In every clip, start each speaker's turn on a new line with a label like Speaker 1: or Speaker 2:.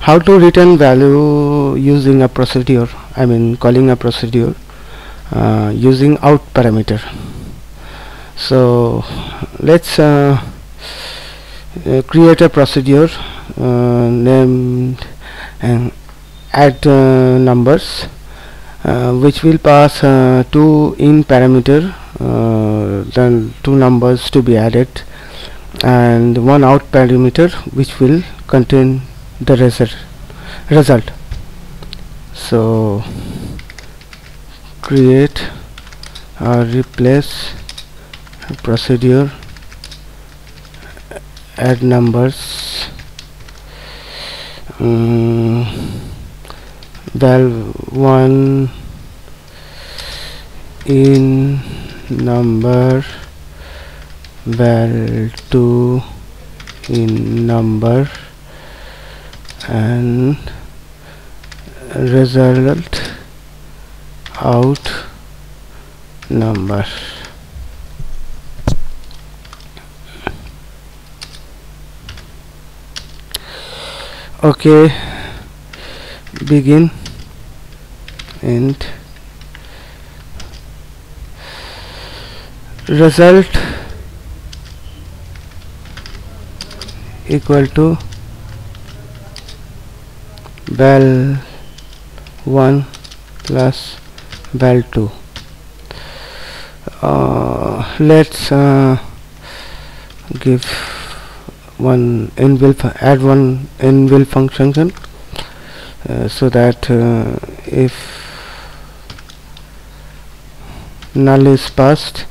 Speaker 1: how to return value using a procedure I mean calling a procedure uh, using out parameter. So let's uh, uh, create a procedure uh, named add uh, numbers uh, which will pass two in parameter then two numbers to be added and one out parameter which will contain the result result. So create replace procedure add numbers um, val 1 in number val 2 in number and result out number. Okay begin and result equal to val 1 plus val 2 uh, let's uh, give one inbuilt add one inbuilt function uh, so that uh, if null is passed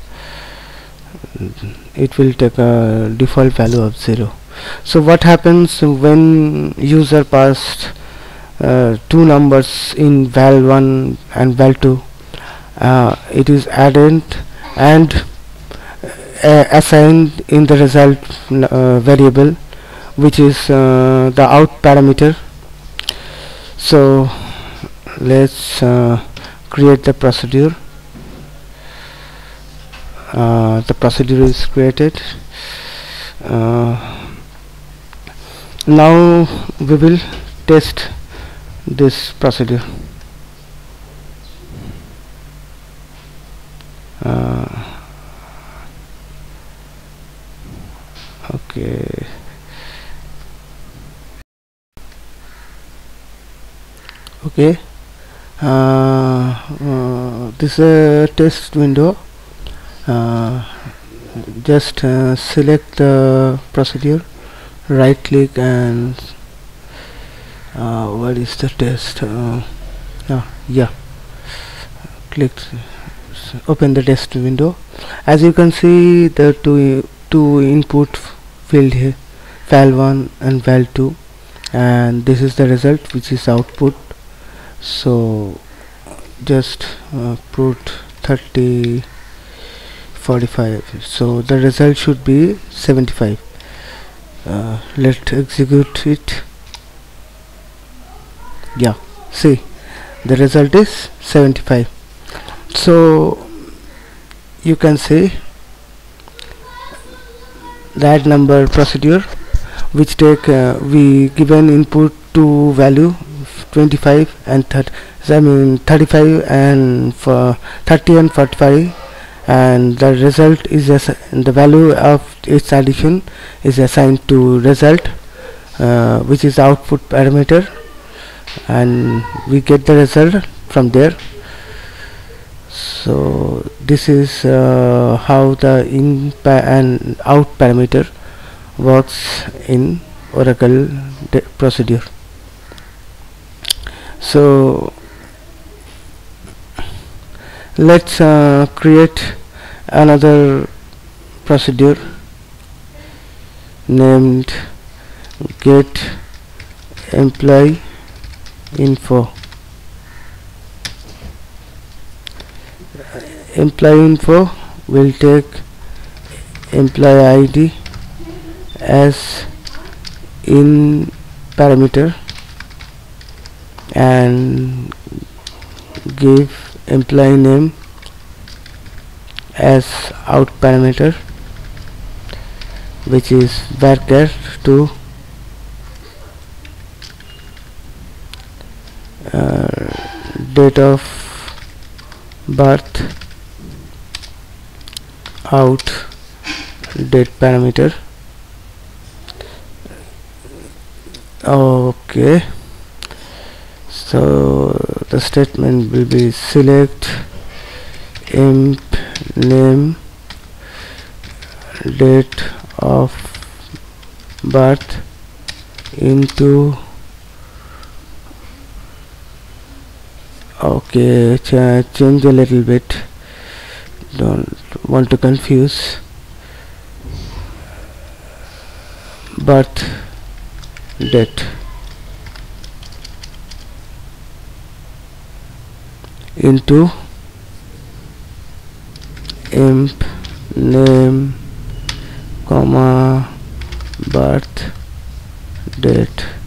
Speaker 1: it will take a default value of 0 so what happens when user passed uh, two numbers in val1 and val2 uh, it is added and uh, assigned in the result uh, variable which is uh, the out parameter. So let's create the procedure. The procedure is created. Now we will test this procedure. Uh, okay. Okay. Uh, uh, this is a test window. Uh, just uh, select the procedure right click and uh, what is the test? Uh, yeah, yeah. Click open the test window. As you can see the two two input field here val1 and val2 and this is the result which is output. So just uh, put 30 45 so the result should be 75 uh, let's execute it yeah. See the result is 75 so you can say that number procedure which take uh, we given input to value 25 and 30 I mean 35 and for 30 and 45 and the result is the value of its addition is assigned to result uh, which is output parameter and we get the result from there. So this is uh, how the in and out parameter works in oracle procedure. So let's uh, create another procedure named get employee info. Employee info will take employee id as in parameter and give employee name as out parameter which is varchar to Uh, date of birth out date parameter. Okay. So the statement will be select imp name date of birth into okay ch change a little bit. Don't want to confuse. Birth date. Into imp name comma birth date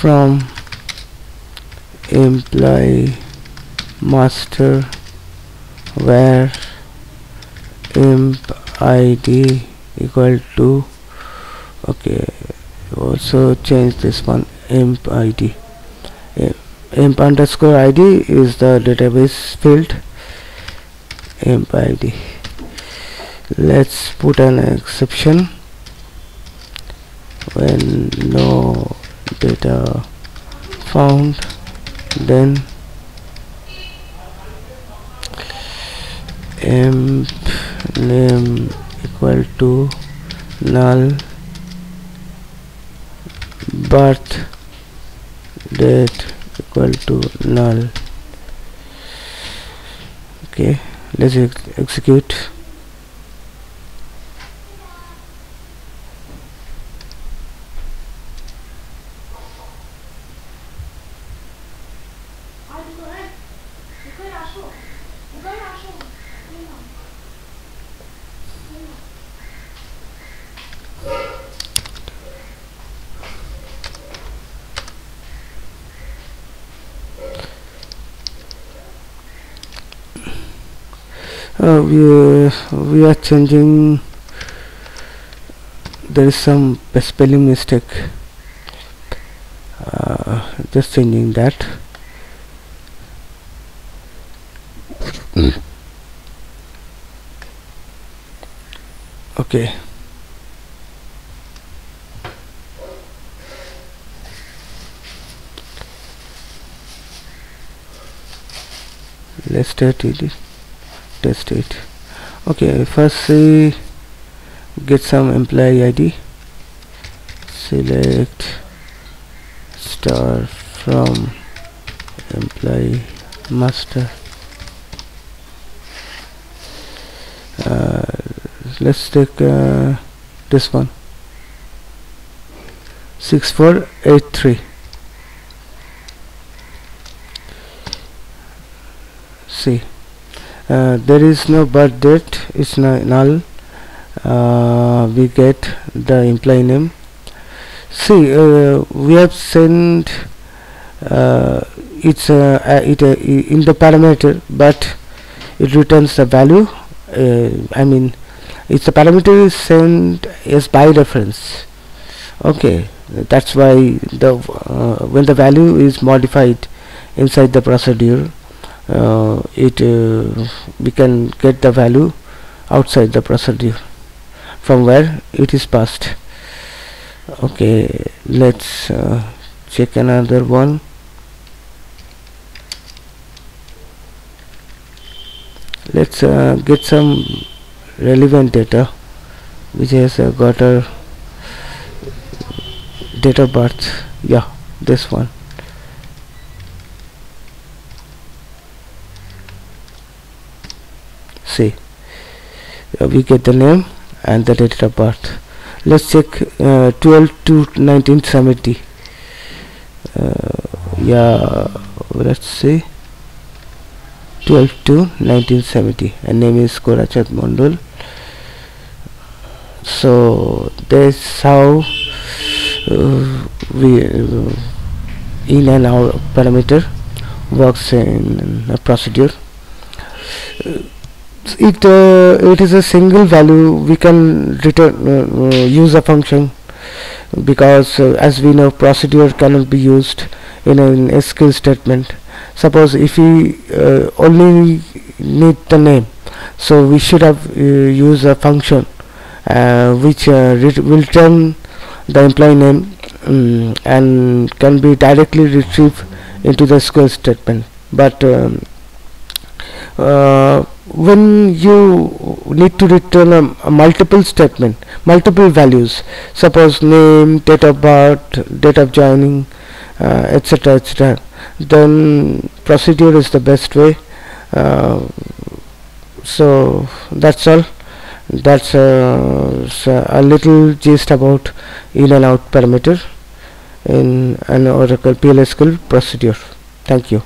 Speaker 1: from employee master where imp id equal to okay also change this one imp id imp underscore id is the database field imp id let's put an exception when no data found then imp name equal to null birth date equal to null. Okay let's ex execute uh, we, we are changing. There is some spelling mistake. Uh, just changing that. Okay. Let's start it test it. Okay first see get some employee id select star from employee master. Uh, let's take uh, this one. 6483 see uh, there is no birth date it's null. Uh, we get the employee name. See uh, we have sent uh, it's uh, it in the parameter but it returns the value I mean it's a parameter is sent as by reference. Okay that's why the when the value is modified inside the procedure uh, it uh, we can get the value outside the procedure. From where it is passed. Okay let's uh, check another one. Let's uh, get some relevant data which has uh, got a date of birth. Yeah this one see. Uh, we get the name and the date of birth. Let's check uh, 12 to 1970 uh, yeah let's see. 12 to 1970 and name is Korachad Mondol. So that's how uh, we uh, in and out parameter works in a procedure it uh, it is a single value. We can return uh, uh, use a function because uh, as we know procedure cannot be used in an SQL statement. Suppose if we uh, only need the name so we should have uh, used a function uh, which uh, will return the employee name um, and can be directly retrieved into the SQL statement. But um, when you need to return a, a, multiple statement multiple values suppose name date of birth date of joining etc uh, etc then procedure is the best way. Uh, so that's all. That's uh, a little gist about in and out parameter in an Oracle PLSQL procedure. Thank you